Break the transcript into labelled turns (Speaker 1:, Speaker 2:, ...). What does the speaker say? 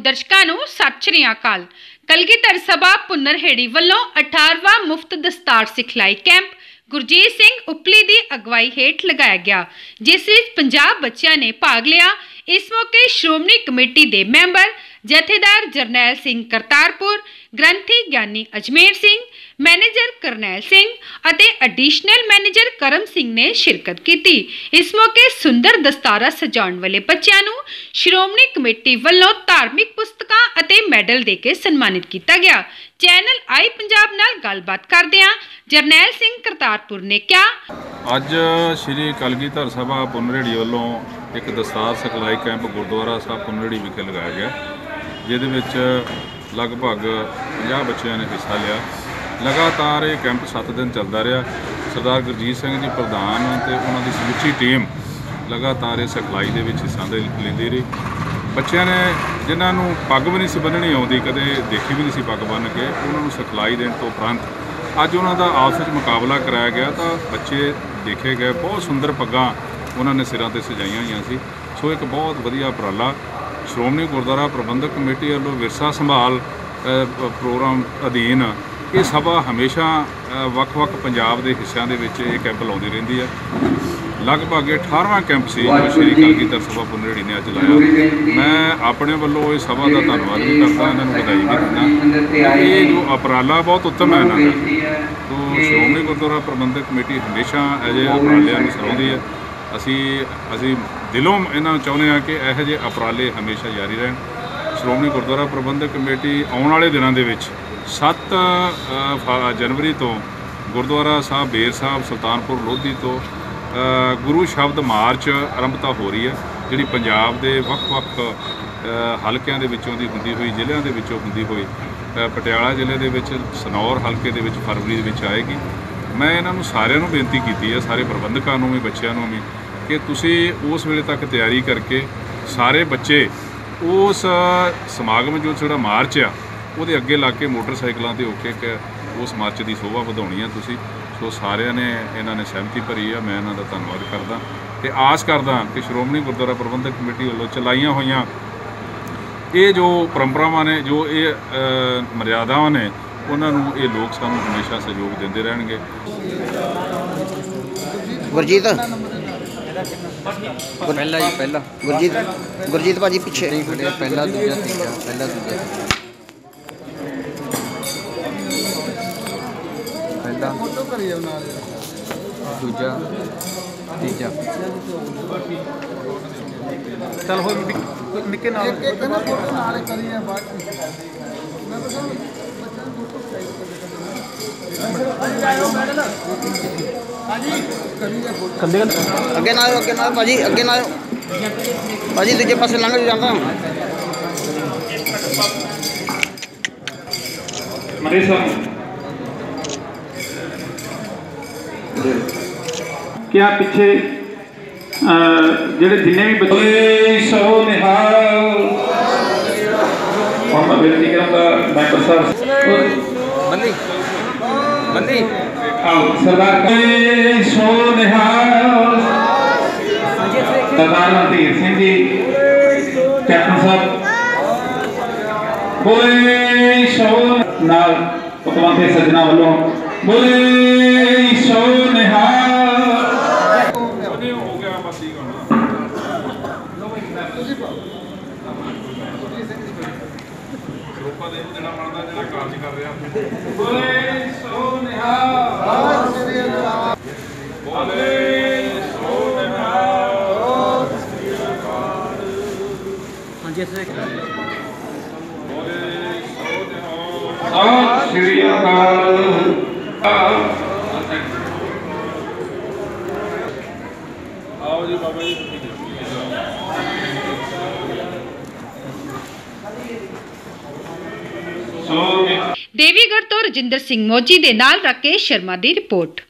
Speaker 1: ਦਰਸ਼ਕਾਂ ਨੂੰ ਸਤਿ ਸ਼੍ਰੀ ਅਕਾਲ ਕਲਗੀਧਰ ਸਭਾ ਪੁਨਰਹੇੜੀ ਵੱਲੋਂ 18ਵਾਂ ਮੁਫਤ ਦਸਤਾਰ ਸਿਖਲਾਈ ਕੈਂਪ ਗੁਰਜੀਤ ਸਿੰਘ ਉਪਲੀ ਦੀ ਅਗਵਾਈ ਹੇਠ ਲਗਾਇਆ ਗਿਆ ਜਿਸ ਵਿੱਚ 50 ਬੱਚਿਆਂ ਨੇ ਭਾਗ ਲਿਆ ਇਸ ਮੌਕੇ ਸ਼੍ਰੋਮਣੀ ਕਮੇਟੀ ਦੇ ਮੈਂਬਰ ਜਥੇਦਾਰ ਜਰਨੈਲ ਸਿੰਘ ਕਰਤਾਰਪੁਰ, ਗ੍ਰੰਥੀ ਗਿਆਨੀ ਅਜਮੇਰ ਸਿੰਘ, ਮੈਨੇਜਰ ਕਰਨੈਲ ਸਿੰਘ ਅਤੇ ਐਡੀਸ਼ਨਲ ਮੈਨੇਜਰ ਕਰਮ ਸਿੰਘ ਨੇ ਸ਼ਿਰਕਤ ਕੀਤੀ। ਇਸ ਮੌਕੇ ਸੁੰਦਰ ਦਸਤਾਰਾ ਸਜਾਉਣ ਵਾਲੇ ਬੱਚਿਆਂ ਨੂੰ ਸ਼੍ਰੋਮਣੀ ਕਮੇਟੀ ਵੱਲੋਂ ਧਾਰਮਿਕ ਪੁਸਤਕਾਂ ਅਤੇ ਮੈਡਲ ਦੇ ਕੇ ਸਨਮਾਨਿਤ ਕੀਤਾ ਗਿਆ। ਚੈਨਲ ਆਈ ਪੰਜਾਬ ਨਾਲ ਗੱਲਬਾਤ ਕਰਦਿਆਂ ਜਰਨੈਲ ਸਿੰਘ ਕਰਤਾਰਪੁਰ ਨੇ ਕਿਹਾ,
Speaker 2: ਅੱਜ ਸ਼੍ਰੀ ਕਲਗੀਧਰ ਸਭਾ ਪੁਨਰੇੜੀ ਵੱਲੋਂ ਇੱਕ ਦਸਤਾਰ ਸਿਖਲਾਈ ਕੈਂਪ ਗੁਰਦੁਆਰਾ ਸਾਹਿਬ ਪੁਨਰੇੜੀ ਵਿਖੇ ਲਗਾਇਆ ਗਿਆ। ਜਿਹਦੇ ਵਿੱਚ ਲਗਭਗ 50 ਬੱਚਿਆਂ ਨੇ ਹਿੱਸਾ ਲਿਆ। ਲਗਾਤਾਰ ਇਹ ਕੈਂਪ 7 ਦਿਨ ਚੱਲਦਾ ਰਿਹਾ। ਸਰਦਾਰ ਗੁਰਜੀਤ ਸਿੰਘ ਜੀ ਪ੍ਰਧਾਨ ਤੇ ਉਹਨਾਂ ਦੀ ਸਮੁੱਚੀ ਟੀਮ ਲਗਾਤਾਰ ਇਹ ਸਿਖਲਾਈ ਦੇ ਵਿੱਚ ਹਿੱਸਾ ਦੇ ਲੈਂਦੀ ਰਹੀ। ਬੱਚਿਆਂ ਨੇ ਜਿਨ੍ਹਾਂ ਨੂੰ ਪੱਗ ਵੀ ਨਹੀਂ ਸੀ ਬੰਨਣੀ ਆਉਂਦੀ, ਕਦੇ ਦੇਖੀ ਵੀ ਨਹੀਂ ਸੀ ਪੱਗ ਬੰਨ੍ਹ ਕੇ, ਉਹਨਾਂ ਨੂੰ ਸਿਖਲਾਈ ਦੇਣ ਤੋਂ ਉਪਰੰਤ ਅੱਜ ਉਹਨਾਂ ਦਾ ਆਪਸ ਵਿੱਚ ਮੁਕਾਬਲਾ ਕਰਾਇਆ ਗਿਆ ਤਾਂ ਬੱਚੇ ਦੇਖੇ ਗਏ। ਬਹੁਤ ਸੁੰਦਰ ਪੱਗਾਂ ਉਹਨਾਂ ਨੇ ਸਿਰਾਂ ਤੇ ਸਜਾਈਆਂ ਹੋਈਆਂ ਸੀ। ਸੋ ਇੱਕ ਬਹੁਤ ਵਧੀਆ ਉਪਰਾਲਾ ਸ਼੍ਰੋਮਣੀ ਗੁਰਦੁਆਰਾ ਪ੍ਰਬੰਧਕ ਕਮੇਟੀ ਵੱਲੋਂ ਵਿਰਸਾ ਸੰਭਾਲ ਪ੍ਰੋਗਰਾਮ ਅਧੀਨ ਇਹ ਸਭਾ ਹਮੇਸ਼ਾ ਵੱਖ-ਵੱਖ ਪੰਜਾਬ ਦੇ ਹਿੱਸਿਆਂ ਦੇ ਵਿੱਚ ਇਹ ਕੈਂਪ ਲਾਉਂਦੀ ਰਹਿੰਦੀ ਹੈ। ਲਗਭਗ ਇਹ 18ਵਾਂ ਕੈਂਪ ਸੀ ਜੋ ਸ਼੍ਰੀ ਕਲਗੀਧਰ ਸਭਾ ਪੁਨਰੇੜੀ ਨੇ ਅੱਜ ਲਾਇਆ। ਮੈਂ ਆਪਣੇ ਵੱਲੋਂ ਇਸ ਸਭਾ ਦਾ ਧੰਨਵਾਦ ਵੀ ਕਰਦਾ ਇਹਨਾਂ ਨੂੰ ਵਧਾਈ ਵੀ ਦਿੰਦਾ। ਇਹ ਜੋ ਉਪਰਾਲਾ ਬਹੁਤ ਉੱਤਮ ਹੈ ਇਹਨਾਂ ਦਾ ਤੋ ਸ਼੍ਰੋਮਣੀ ਗੁਰਦੁਆਰਾ ਪ੍ਰਬੰਧਕ ਕਮੇਟੀ ਹਮੇਸ਼ਾ ਅਜੇ ਉਪਰਾਲਿਆਂ ਨੂੰ ਸਰਾਉਂਦੀ ਹੈ। ਅਸੀਂ ਅਸੀਂ ਦਿਲੋਂ ਇਹਨਾਂ ਨੂੰ ਚਾਹੁੰਦੇ ਹਾਂ ਕਿ ਇਹੋ ਜਿਹੇ ਉਪਰਾਲੇ ਹਮੇਸ਼ਾ ਜਾਰੀ ਰਹਿਣ। ਸ਼੍ਰੋਮਣੀ ਗੁਰਦੁਆਰਾ ਪ੍ਰਬੰਧਕ ਕਮੇਟੀ ਆਉਣ ਵਾਲੇ ਦਿਨਾਂ ਦੇ ਵਿੱਚ 7 ਫ- ਜਨਵਰੀ ਤੋਂ ਗੁਰਦੁਆਰਾ ਸਾਹਿਬ, ਬੇਰ ਸਾਹਿਬ, ਸੁਲਤਾਨਪੁਰ ਲੋਧੀ ਤੋਂ ਗੁਰੂ ਸ਼ਬਦ ਮਾਰਚ ਆਰੰਭਤਾ ਹੋ ਰਹੀ ਹੈ, ਜਿਹੜੀ ਪੰਜਾਬ ਦੇ ਵੱਖ-ਵੱਖ ਹਲਕਿਆਂ ਦੇ ਵਿੱਚੋਂ ਦੀ ਹੁੰਦੀ ਹੋਈ, ਜ਼ਿਲ੍ਹਿਆਂ ਦੇ ਵਿੱਚੋਂ ਹੁੰਦੀ ਹੋਈ ਪਟਿਆਲਾ ਜ਼ਿਲ੍ਹੇ ਦੇ ਵਿੱਚ, ਸਨੌਰ ਹਲਕੇ ਦੇ ਵਿੱਚ ਫਰਵਰੀ ਦੇ ਵਿੱਚ ਆਏਗੀ। ਮੈਂ ਇਹਨਾਂ ਨੂੰ ਸਾਰਿਆਂ ਨੂੰ ਬੇਨਤੀ ਕੀਤੀ ਹੈ, ਸਾਰੇ ਪ੍ਰਬੰਧਕਾਂ ਨੂੰ ਵੀ, ਬੱਚਿਆਂ ਨੂੰ ਵੀ ਕਿ ਤੁਸੀਂ ਉਸ ਵੇਲੇ ਤੱਕ ਤਿਆਰੀ ਕਰਕੇ ਸਾਰੇ ਬੱਚੇ ਉਸ ਸਮਾਗਮ ਜੋ ਜਿਹੜਾ ਮਾਰਚ ਆ, ਉਹਦੇ ਅੱਗੇ ਲਾ ਕੇ ਮੋਟਰਸਾਈਕਲਾਂ ਤੇ ਹੋ ਕੇ ਉਸ ਮਾਰਚ ਦੀ ਸ਼ੋਭਾ ਵਧਾਉਣੀ ਆ ਤੁਸੀਂ। ਸੋ ਸਾਰਿਆਂ ਨੇ ਇਹਨਾਂ ਨੇ ਸਹਿਮਤੀ ਭਰੀ ਆ, ਮੈਂ ਇਹਨਾਂ ਦਾ ਧੰਨਵਾਦ ਕਰਦਾ। ਤੇ ਆਸ ਕਰਦਾ ਕਿ ਸ਼੍ਰੋਮਣੀ ਗੁਰਦੁਆਰਾ ਪ੍ਰਬੰਧਕ ਕਮੇਟੀ ਵੱਲੋਂ ਚਲਾਈਆਂ ਹੋਈਆਂ ਇਹ ਜੋ ਪਰੰਪਰਾਵਾਂ ਨੇ, ਜੋ ਇਹ ਮਰਿਆਦਾਵਾਂ ਨੇ, ਉਹਨਾਂ ਨੂੰ ਇਹ ਲੋਕ ਸਾਨੂੰ ਹਮੇਸ਼ਾ ਸਹਿਯੋਗ ਦਿੰਦੇ ਰਹਿਣਗੇ।
Speaker 3: ਗੁਰਜੀਤ।
Speaker 4: ਪਹਿਲਾ ਜੀ ਪਹਿਲਾ।
Speaker 3: ਗੁਰਜੀਤ ਗੁਰਜੀਤ ਭਾਜੀ ਪਿੱਛੇ।
Speaker 4: ਨਹੀਂ ਖੜੇ ਪਹਿਲਾ ਦੂਜਾ ਤੀਜਾ ਪਹਿਲਾ ਦੂਜਾ। ਪਹਿਲਾ। ਦੂਜਾ ਤੀਜਾ।
Speaker 5: ਚੱਲ ਹੋਰ ਨਿੱਕੇ ਨਾਲ।
Speaker 3: ਅੱਗੇ ਨਾ ਅੱਗੇ ਨਾ ਭਾਜੀ ਅੱਗੇ ਨਾ ਭਾਜੀ ਦੂਜੇ ਪਾਸੇ ਲੰਘ ਜਾਂਦਾ
Speaker 6: ਮਰੇ ਸਾਹਿਬ ਕਿਆ ਪਿੱਛੇ ਜਿਹੜੇ ਜਿੰਨੇ ਵੀ ਬੱਚੇ ਸੋ ਨਿਹਾਲ। ਹੁਣ ਮੈਂ ਬੇਨਤੀ ਕਰਾਂਗਾ ਮੈਂਬਰ ਸਾਹਿਬ
Speaker 4: ਬੰਦੀ ਬੰਦੀ
Speaker 6: ਆਓ ਸਰਦਾਰ ਕਾ- ਸੋ ਨਿਹਾਲ ਸਰਦਾਰ ਮਨਦੀਪ ਸਿੰਘ ਜੀ ਕੈਪਟਨ ਸਾਹਿਬ ਬੋਲੇ ਸੋ ਨਾਲ ਪਤਵੰਤੇ ਸੱਜਣਾ ਵੱਲੋਂ ਬੋਲੇ ਸੋ ਨਿਹਾਲ
Speaker 2: ਹੋ ਰੂਪਾ ਦੇ ਜਿਹੜਾ ਬਣਦਾ ਜਿਹੜਾ ਕਾਰਜ ਕਰ ਰਿਹਾ।
Speaker 6: ਬੋਲੇ ਸੋ ਨਿਹਾਲ।
Speaker 2: ਬੋਲੇ ਸੋ ਨਿਹਾਲ। ਬੋਲੇ ਸੋ ਨਿਹਾਲ।
Speaker 6: ਸਤਿ ਸ਼੍ਰੀ ਅਕਾਲ
Speaker 2: ਆਓ ਜੀ ਬਾਬਾ ਜੀ
Speaker 6: ਸੋ
Speaker 1: ਦੇਵੀਗੜ੍ਹ ਤੋਂ ਰਜਿੰਦਰ ਸਿੰਘ ਮੋਜੀ ਦੇ ਨਾਲ ਰਾਕੇਸ਼ ਸ਼ਰਮਾ ਦੀ ਰਿਪੋਰਟ।